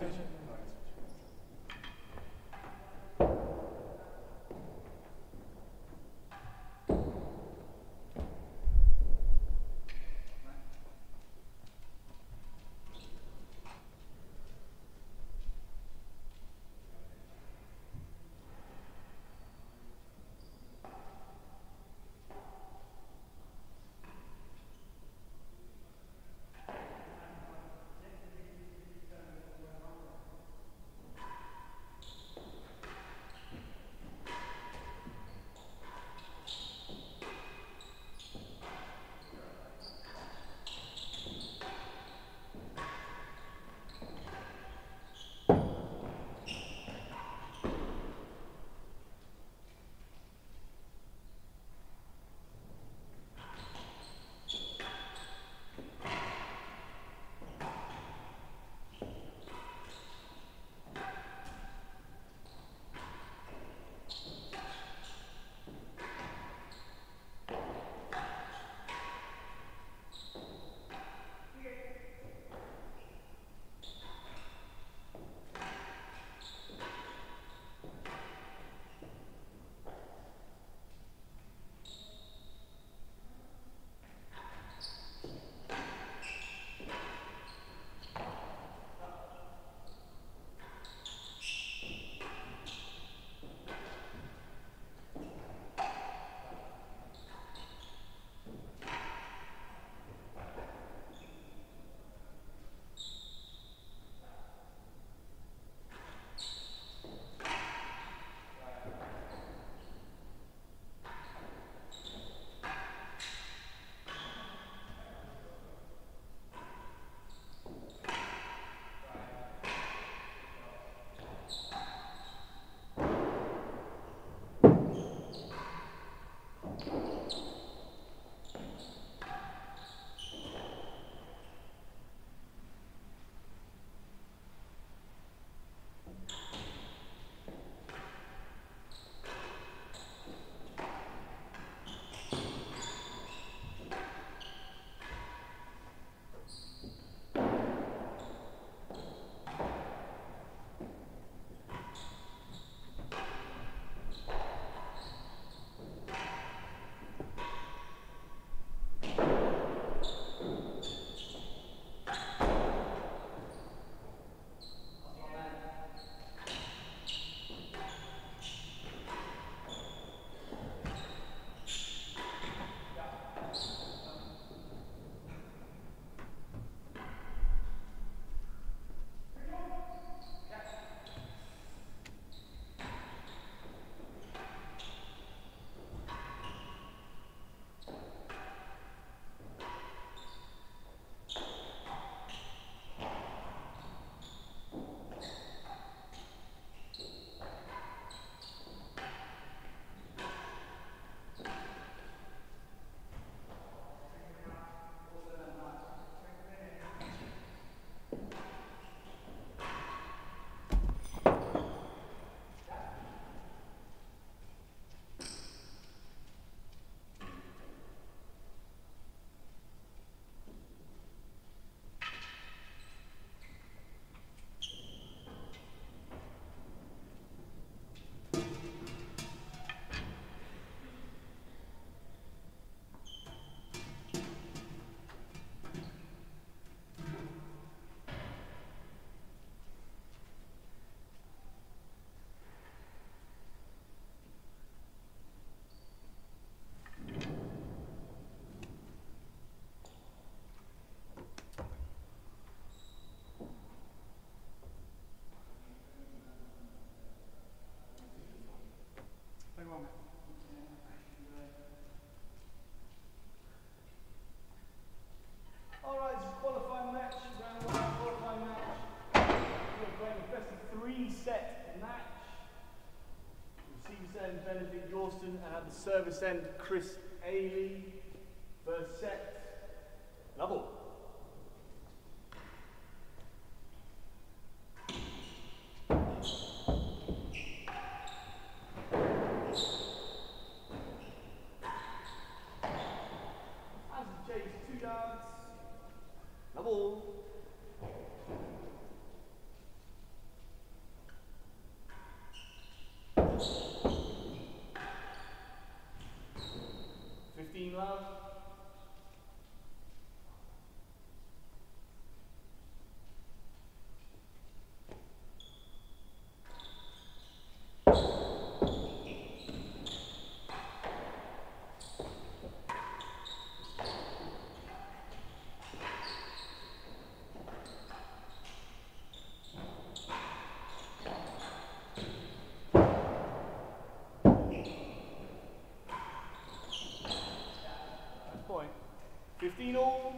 Right, Benedict Yorston and at the service end Chris Aley. First set, Christino.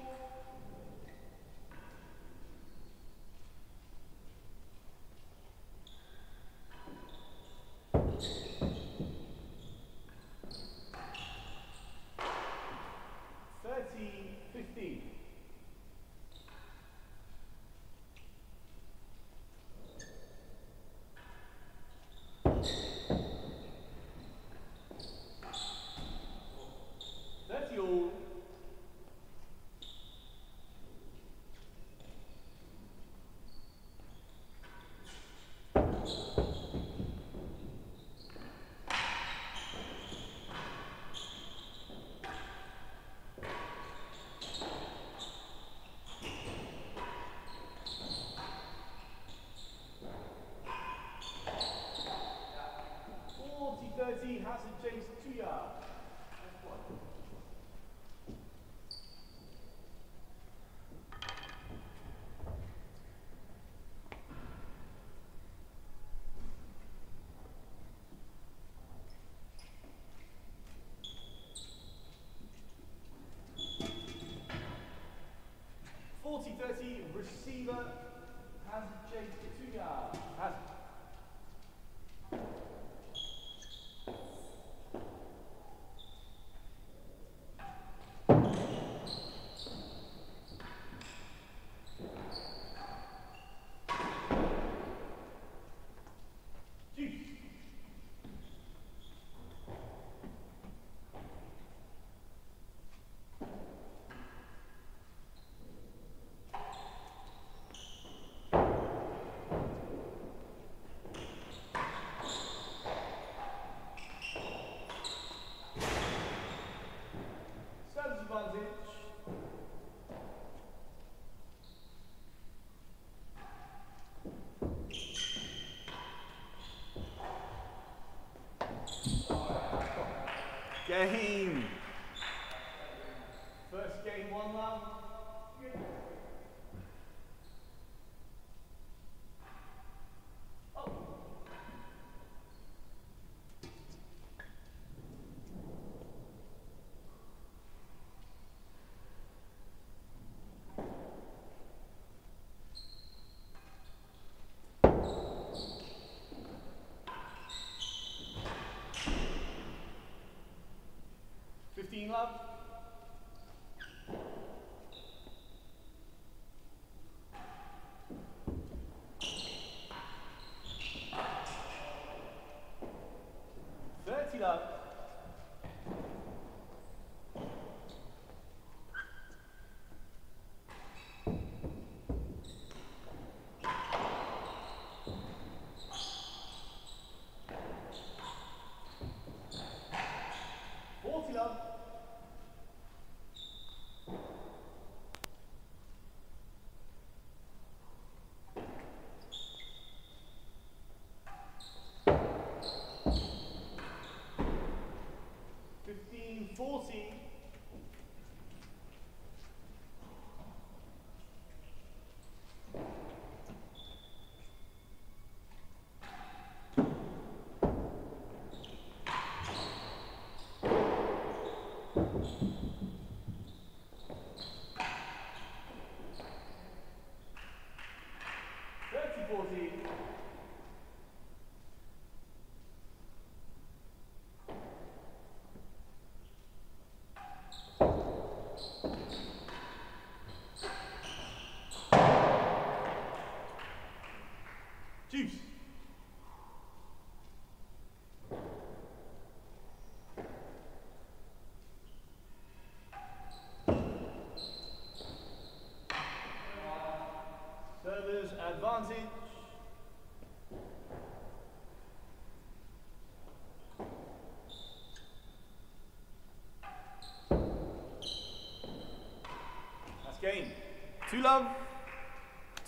40-30, receiver has chased two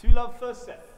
Two love first set.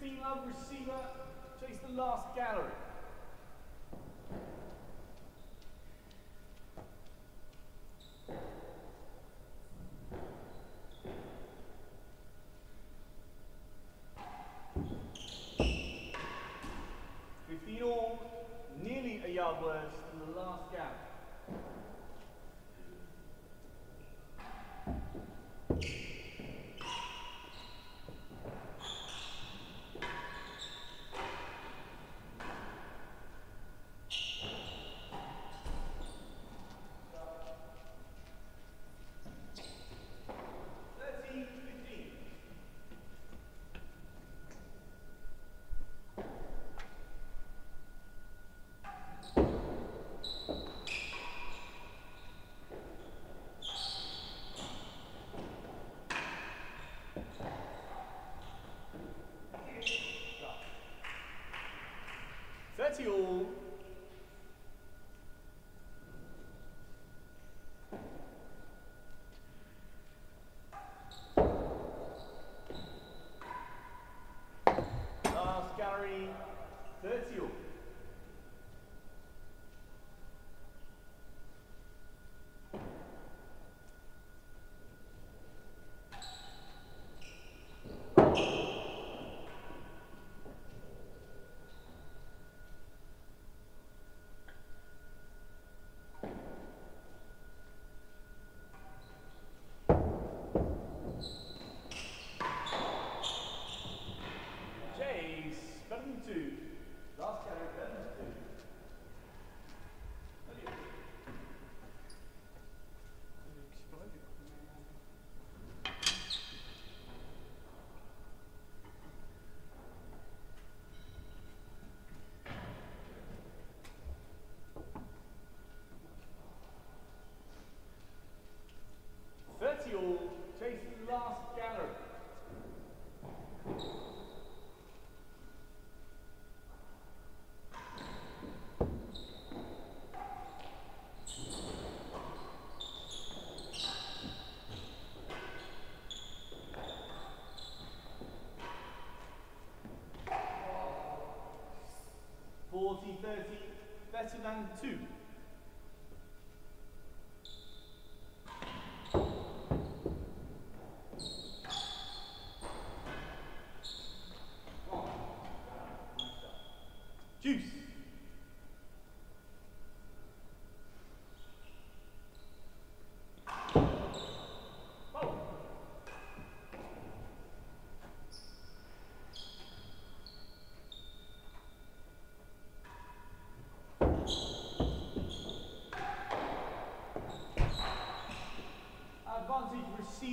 15 love, receiver, Chase the last gallery. 就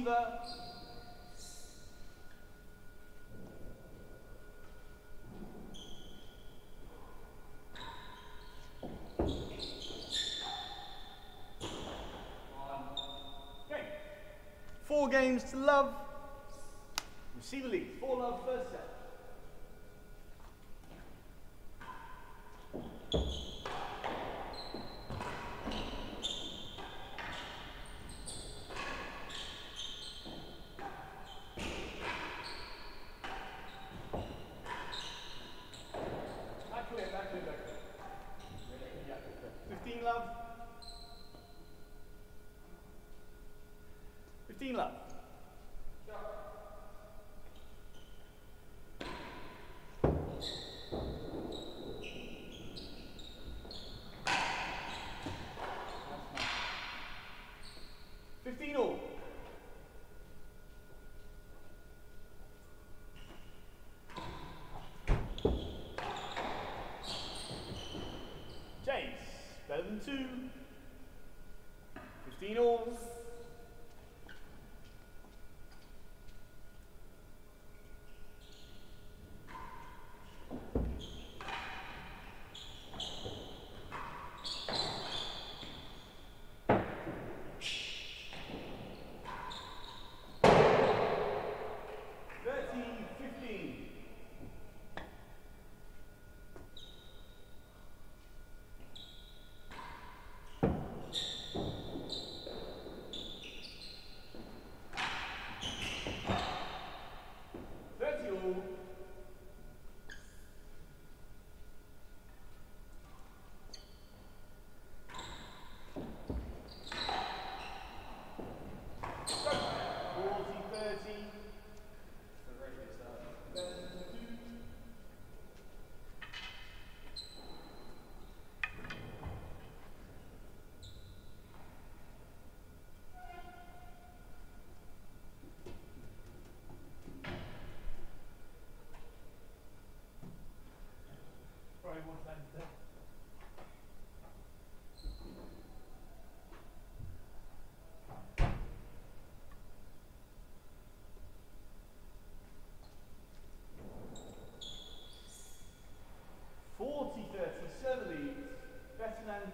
Four games to love. Receiver lead. Four love first set. Two.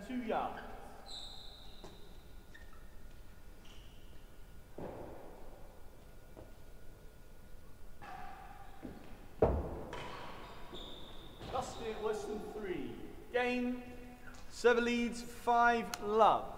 Two yards. Dusty at Western three. Game, server leads, five love.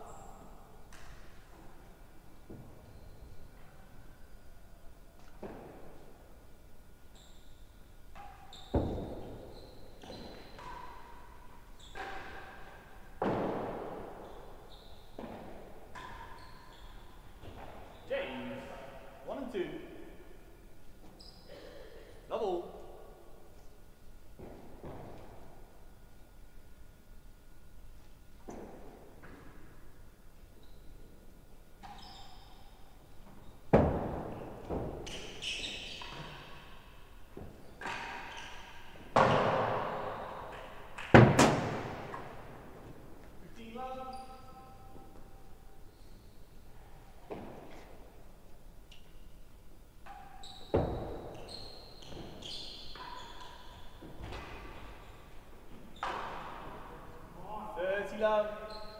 love.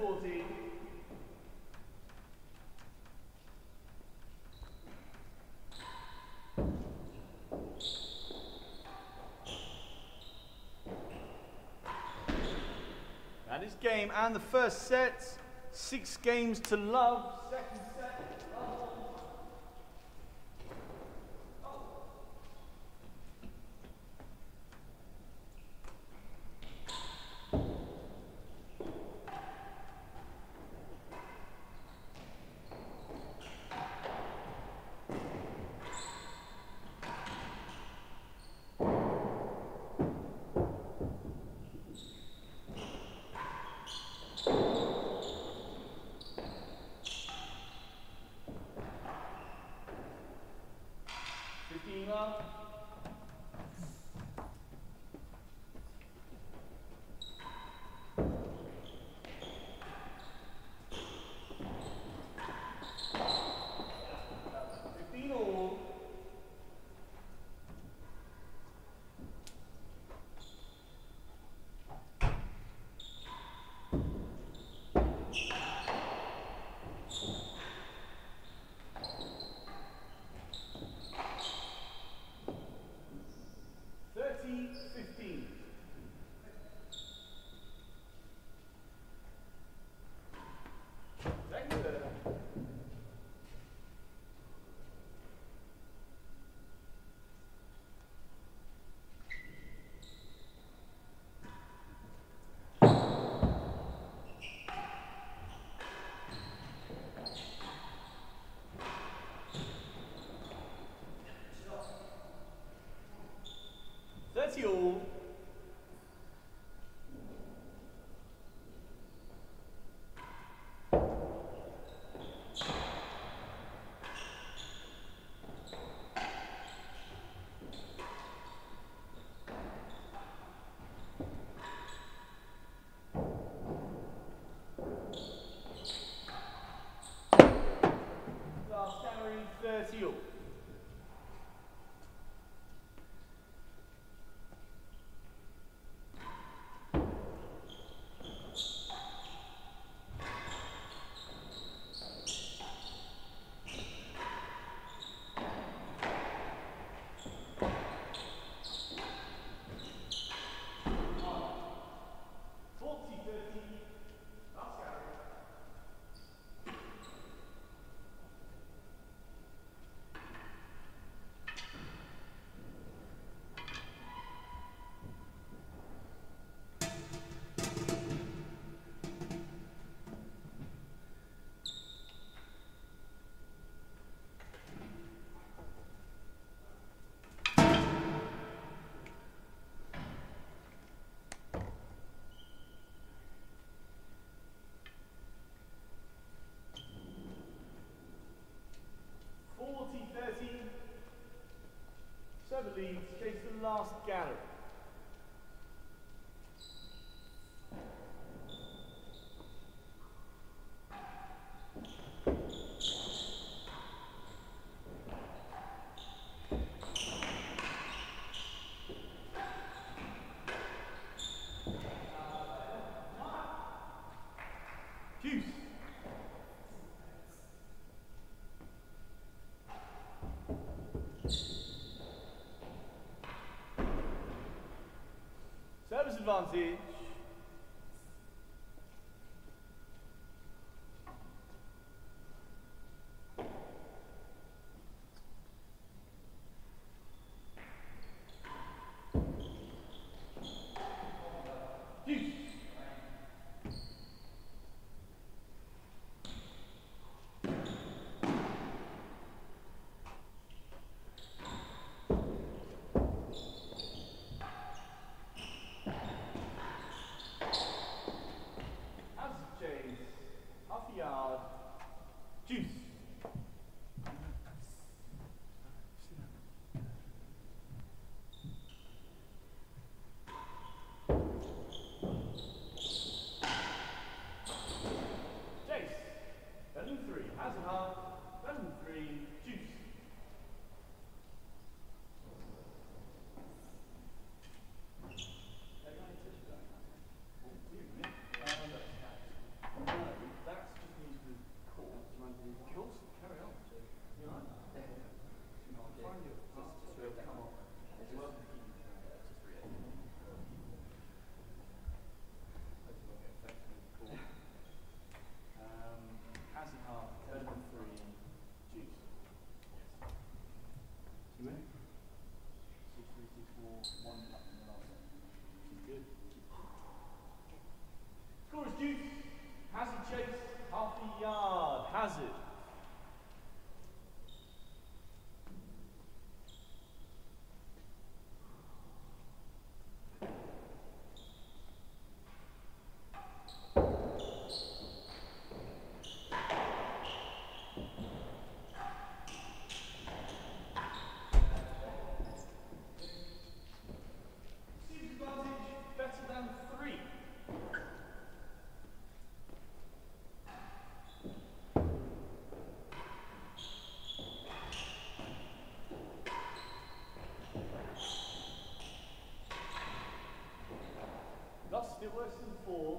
14. That is game and the first set. Six games to love. Second set. 有 the last gallery. Deuce. Service advantage. It works in four.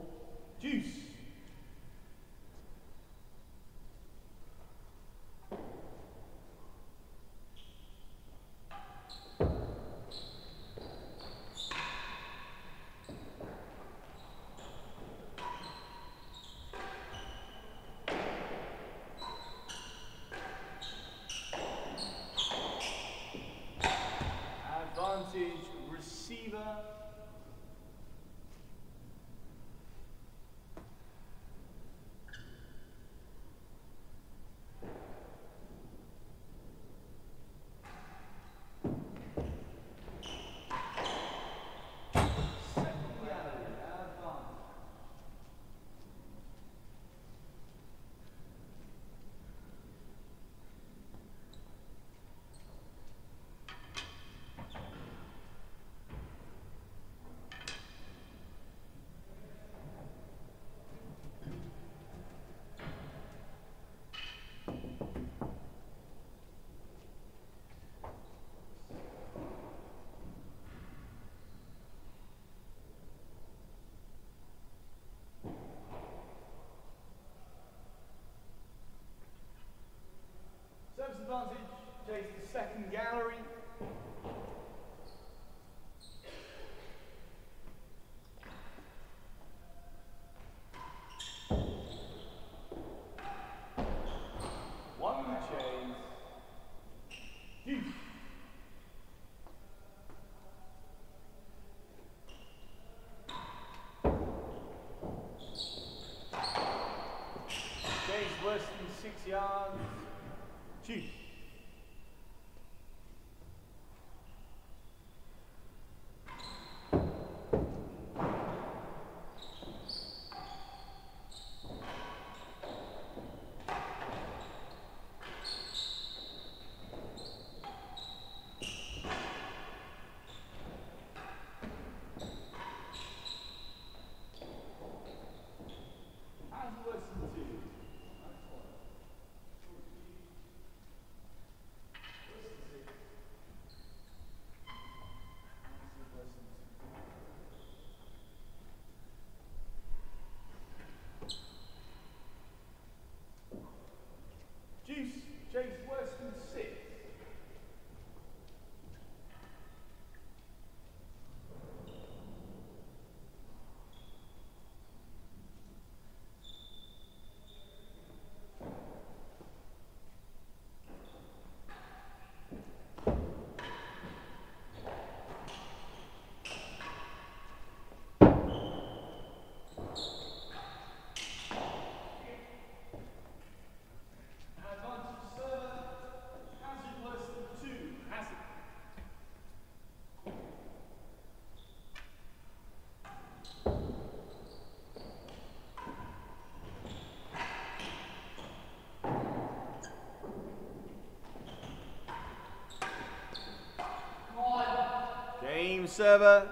Server.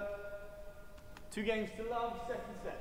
Two games to love, second set.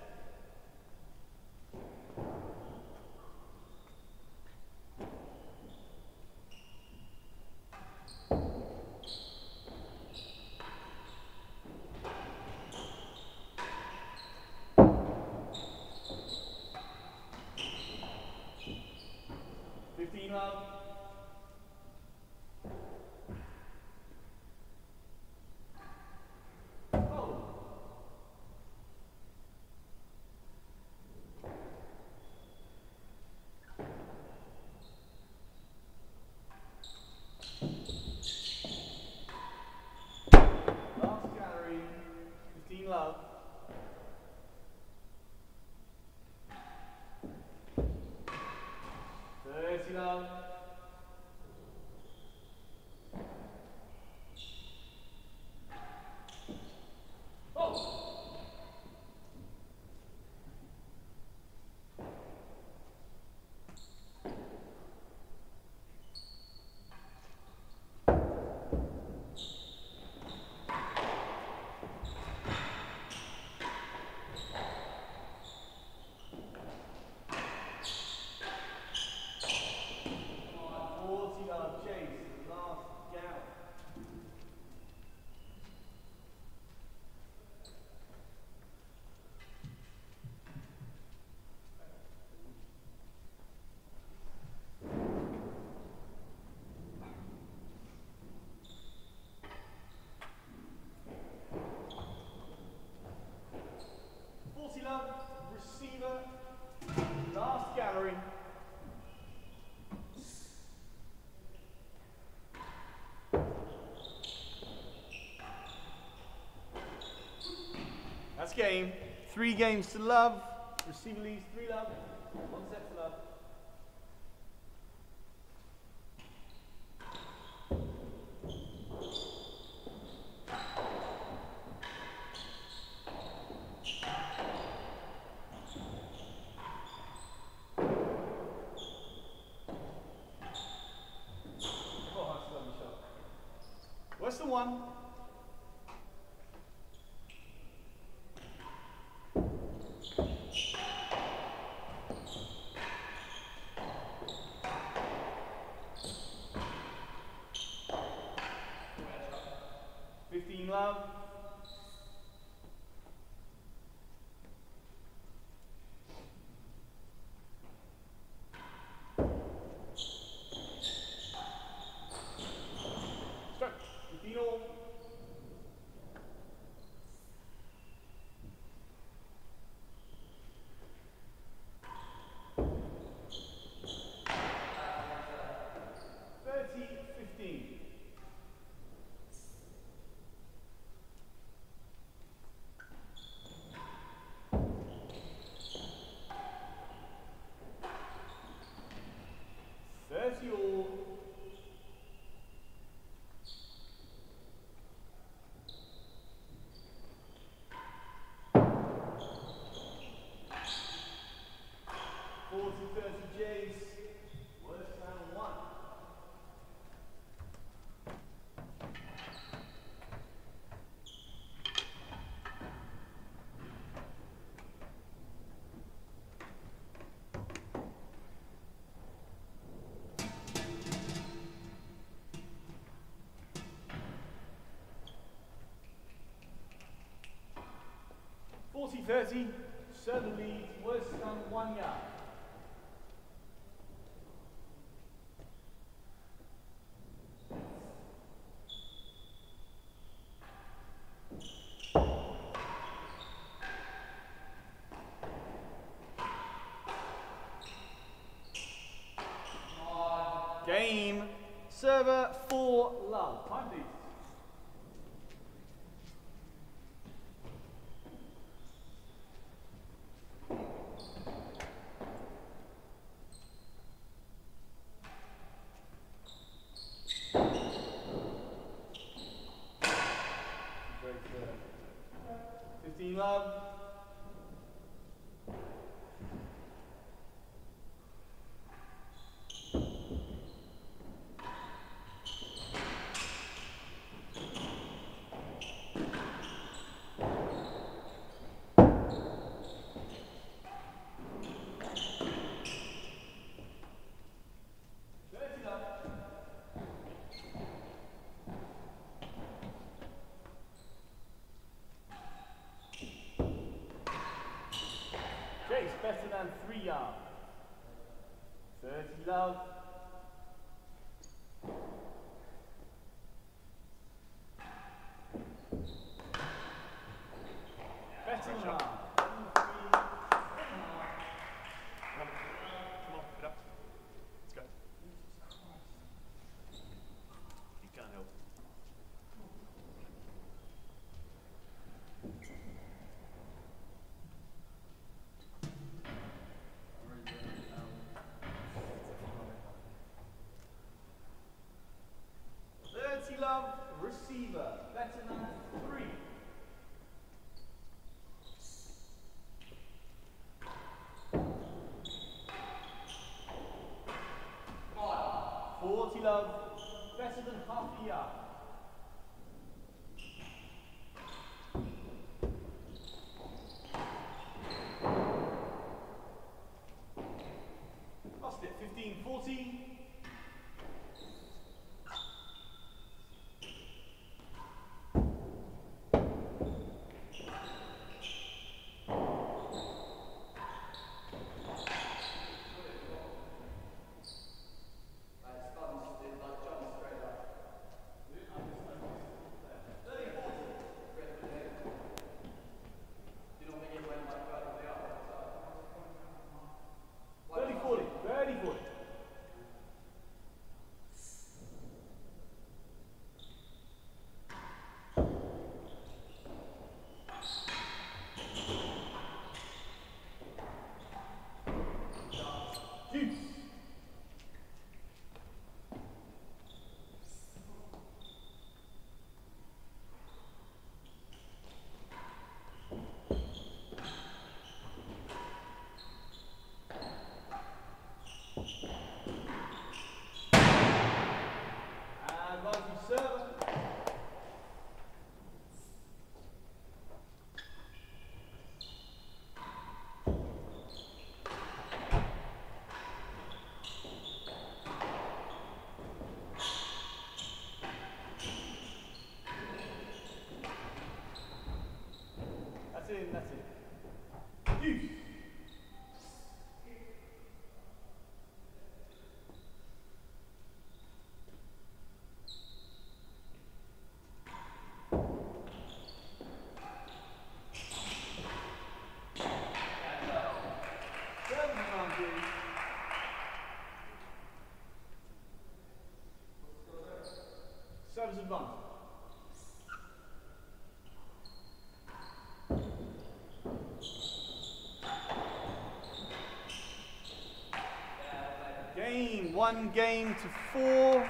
game, three games to love. Receive leads, three love. 40-30 certainly worse than one yard. Gracias。love receiver. in, that's it. one game to four.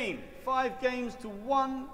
game. Five games to one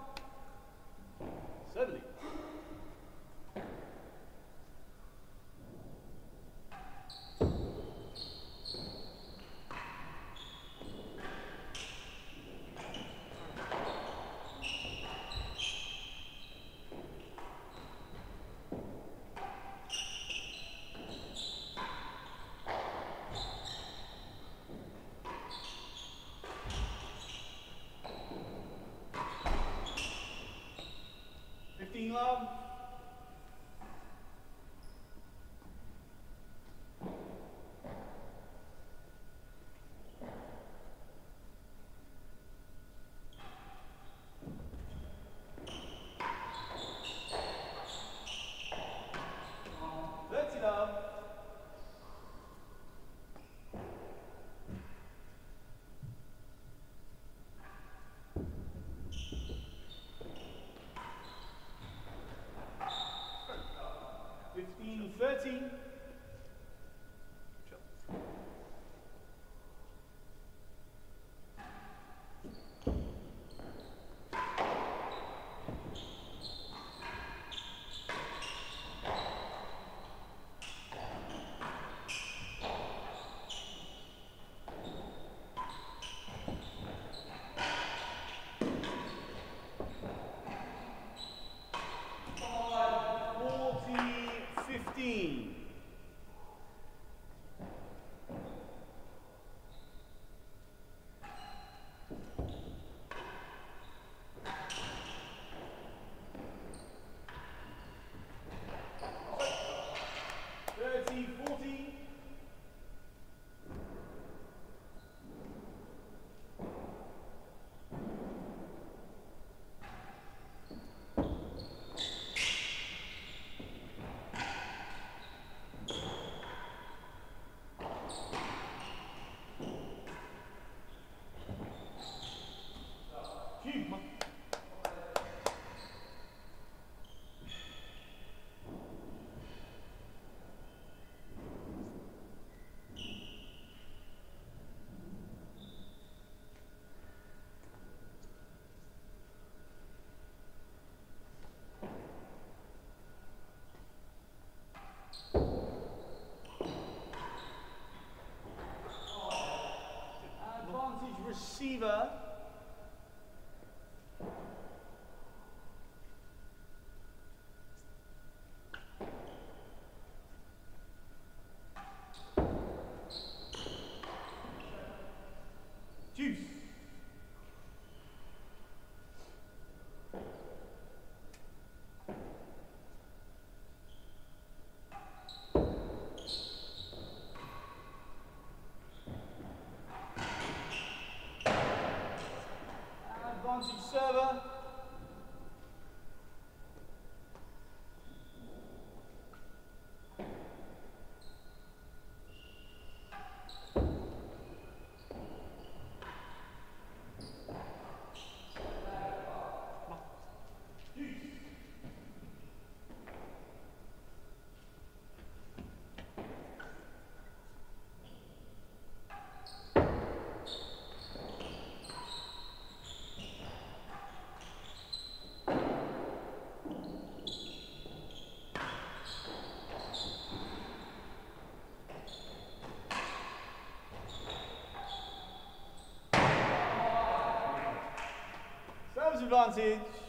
Serves advantage.